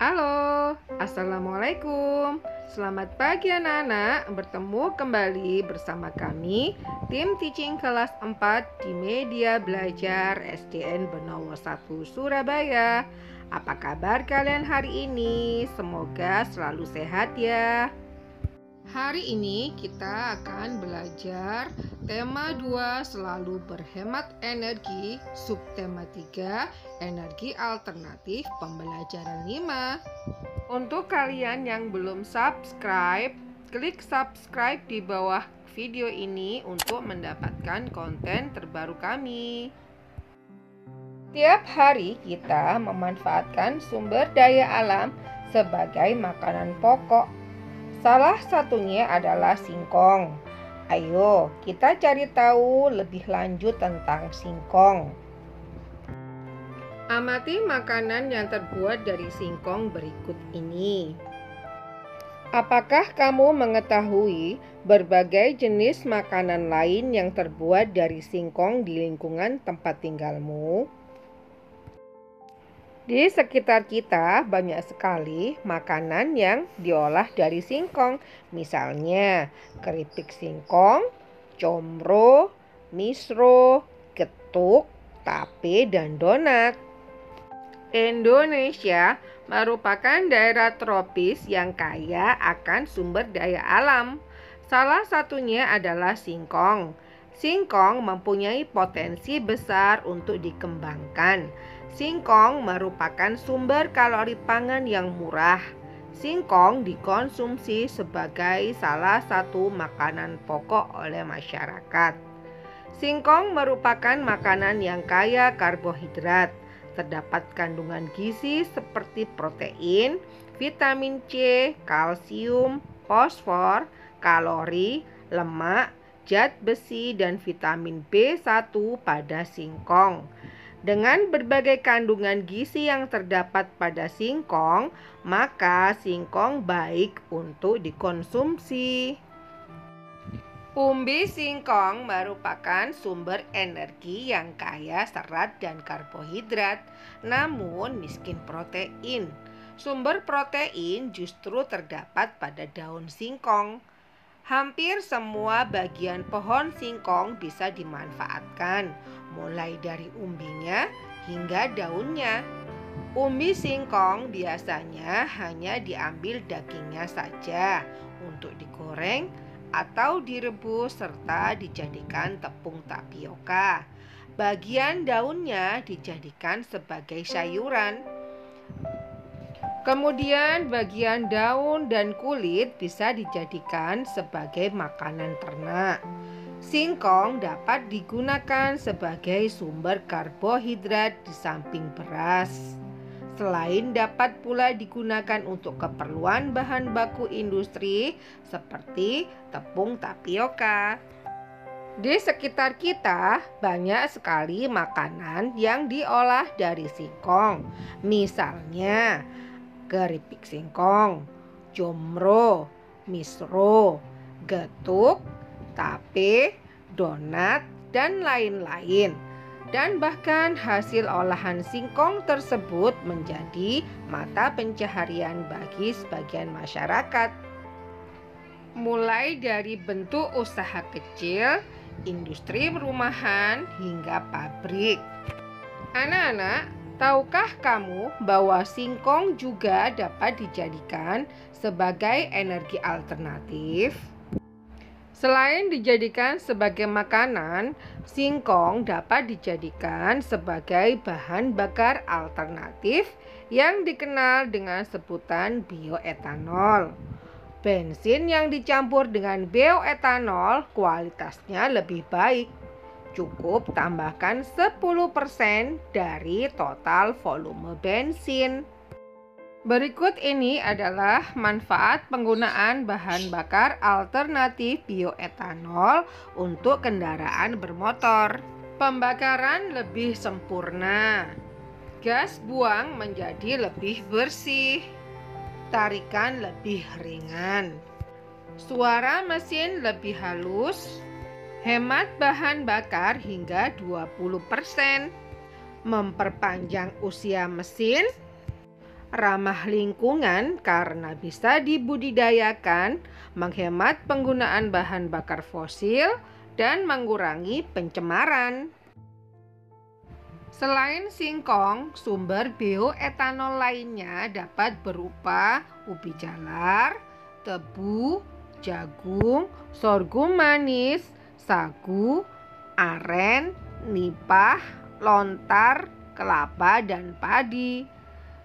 Halo, Assalamualaikum. Selamat pagi anak-anak. Bertemu kembali bersama kami Tim Teaching kelas 4 di Media Belajar SDN Benowo 1 Surabaya. Apa kabar kalian hari ini? Semoga selalu sehat ya. Hari ini kita akan belajar tema 2 selalu berhemat energi, subtema 3 energi alternatif pembelajaran 5. Untuk kalian yang belum subscribe, klik subscribe di bawah video ini untuk mendapatkan konten terbaru kami. Tiap hari kita memanfaatkan sumber daya alam sebagai makanan pokok Salah satunya adalah singkong. Ayo, kita cari tahu lebih lanjut tentang singkong. Amati makanan yang terbuat dari singkong berikut ini. Apakah kamu mengetahui berbagai jenis makanan lain yang terbuat dari singkong di lingkungan tempat tinggalmu? Di sekitar kita banyak sekali makanan yang diolah dari singkong. Misalnya keripik singkong, comro, misro, getuk, tape, dan donat. Indonesia merupakan daerah tropis yang kaya akan sumber daya alam. Salah satunya adalah singkong. Singkong mempunyai potensi besar untuk dikembangkan Singkong merupakan sumber kalori pangan yang murah. Singkong dikonsumsi sebagai salah satu makanan pokok oleh masyarakat. Singkong merupakan makanan yang kaya karbohidrat. Terdapat kandungan gizi seperti protein, vitamin C, kalsium, fosfor, kalori, lemak, zat besi, dan vitamin B1 pada singkong. Dengan berbagai kandungan gizi yang terdapat pada singkong, maka singkong baik untuk dikonsumsi. Umbi singkong merupakan sumber energi yang kaya serat dan karbohidrat, namun miskin protein. Sumber protein justru terdapat pada daun singkong. Hampir semua bagian pohon singkong bisa dimanfaatkan, mulai dari umbinya hingga daunnya. Umbi singkong biasanya hanya diambil dagingnya saja untuk digoreng atau direbus serta dijadikan tepung tapioka. Bagian daunnya dijadikan sebagai sayuran. Kemudian bagian daun dan kulit bisa dijadikan sebagai makanan ternak. Singkong dapat digunakan sebagai sumber karbohidrat di samping beras. Selain dapat pula digunakan untuk keperluan bahan baku industri seperti tepung tapioka. Di sekitar kita banyak sekali makanan yang diolah dari singkong. Misalnya, keripik singkong, jomro, misro, getuk, tape, donat, dan lain-lain. Dan bahkan hasil olahan singkong tersebut menjadi mata pencaharian bagi sebagian masyarakat. Mulai dari bentuk usaha kecil, industri perumahan, hingga pabrik. Anak-anak, Tahukah kamu bahwa singkong juga dapat dijadikan sebagai energi alternatif? Selain dijadikan sebagai makanan, singkong dapat dijadikan sebagai bahan bakar alternatif yang dikenal dengan sebutan bioetanol. Bensin yang dicampur dengan bioetanol kualitasnya lebih baik Cukup tambahkan 10% dari total volume bensin. Berikut ini adalah manfaat penggunaan bahan bakar alternatif bioetanol untuk kendaraan bermotor. Pembakaran lebih sempurna. Gas buang menjadi lebih bersih. Tarikan lebih ringan. Suara mesin lebih halus hemat bahan bakar hingga 20%, memperpanjang usia mesin, ramah lingkungan karena bisa dibudidayakan, menghemat penggunaan bahan bakar fosil, dan mengurangi pencemaran. Selain singkong, sumber bioetanol lainnya dapat berupa ubi jalar, tebu, jagung, sorghum manis, sagu, aren, nipah, lontar, kelapa, dan padi.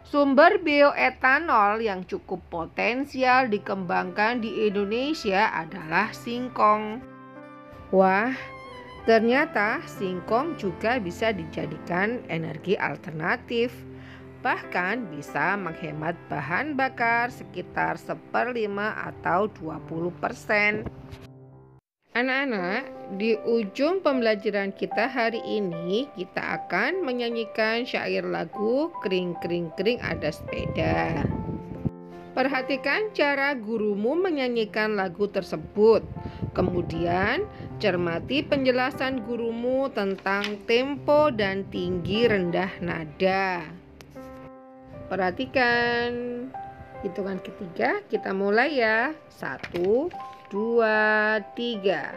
Sumber bioetanol yang cukup potensial dikembangkan di Indonesia adalah singkong. Wah, ternyata singkong juga bisa dijadikan energi alternatif. Bahkan bisa menghemat bahan bakar sekitar seperlima atau 20 persen. Anak-anak, di ujung pembelajaran kita hari ini kita akan menyanyikan syair lagu Kering Kering Kering Ada Sepeda. Perhatikan cara gurumu menyanyikan lagu tersebut. Kemudian, cermati penjelasan gurumu tentang tempo dan tinggi rendah nada. Perhatikan. Hitungan ketiga, kita mulai ya. Satu, dua, tiga.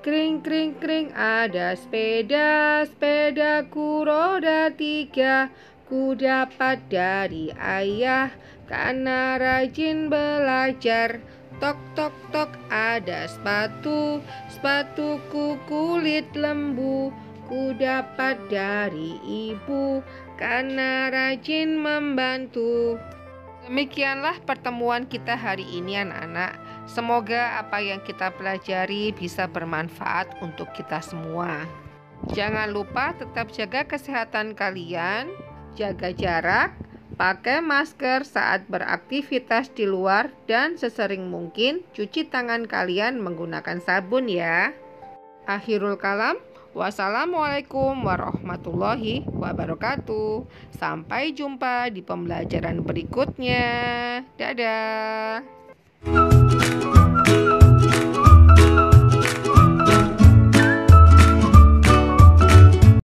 Kring kring kring ada sepeda, sepedaku roda tiga. Ku dapat dari ayah karena rajin belajar. Tok tok tok ada sepatu, sepatuku kulit lembu. Ku dapat dari ibu karena rajin membantu. Demikianlah pertemuan kita hari ini anak-anak. Semoga apa yang kita pelajari bisa bermanfaat untuk kita semua. Jangan lupa tetap jaga kesehatan kalian, jaga jarak, pakai masker saat beraktivitas di luar dan sesering mungkin cuci tangan kalian menggunakan sabun ya. Akhirul kalam, Wassalamualaikum warahmatullahi wabarakatuh. Sampai jumpa di pembelajaran berikutnya. Dadah. Música